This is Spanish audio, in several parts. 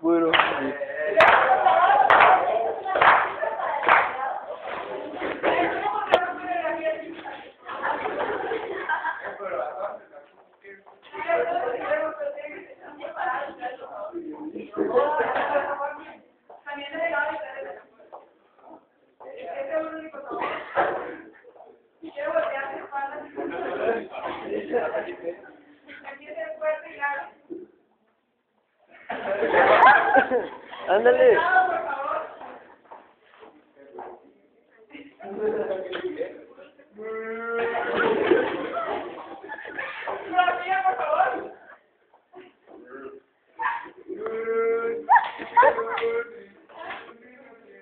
bueno. Sí. Ándale.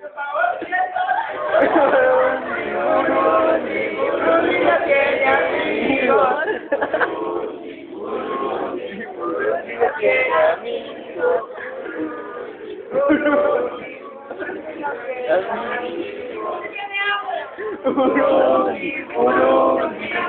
Por favor. Por favor, Uno, uno, uno.